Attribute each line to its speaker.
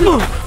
Speaker 1: Yeah.